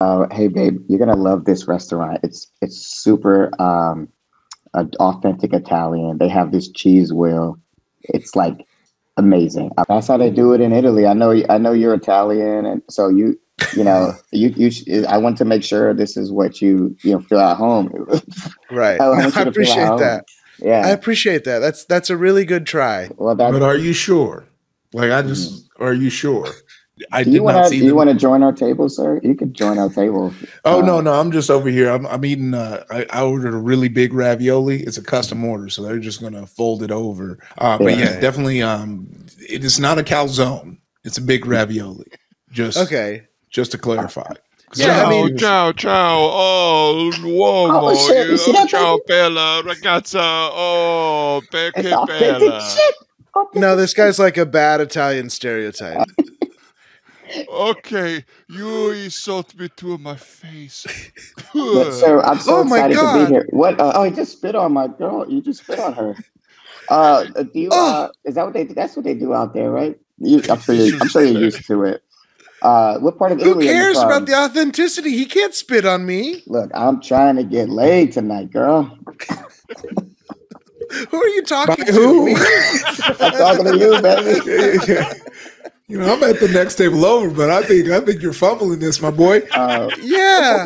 Uh, hey babe, you're gonna love this restaurant. It's it's super um, uh, authentic Italian. They have this cheese wheel. It's like amazing. That's how they do it in Italy. I know. I know you're Italian, and so you you know you you. sh- I want to make sure this is what you you know feel at home. Right. I want I, you to feel at appreciate home. that. I appreciate that. That's that's a really good try. Well, that. But are you sure? Like, I just are you sure? I Do did you not want to? see. Do you want to join our table, sir? You could join our table. Oh Uh, no, no, I'm just over here. I'm, I'm eating. Uh, I, I ordered a really big ravioli. It's a custom order, so they're just gonna fold it over. Uh, but yeah, definitely. Um, it is not a calzone. It's a big ravioli. Just Okay. just to clarify. Yeah, I ciao, mean- ciao, ciao. Oh, l'uomo. Oh, shit, you see that, ciao, bella ragazza. Oh, perché bella. shit. Authentic No, this guy's like a bad Italian stereotype. Okay, you insult me to my face. But, sir, I'm so Oh my excited to be here. What? Uh, oh, he just spit on my girl. You just spit on her. Uh, do you? Uh, is that what they? That's what they do out there, right? You, I'm sure. You, I'm sure you're used to it. Uh, what part of Who Italy? are you cares from? about the authenticity? He can't spit on me. Look, I'm trying to get laid tonight, girl. Who are you talking By to? who? Me? I'm talking to you, baby. you know, I'm at the next table over, but I think I think you're fumbling this, my boy. Uh, Yeah.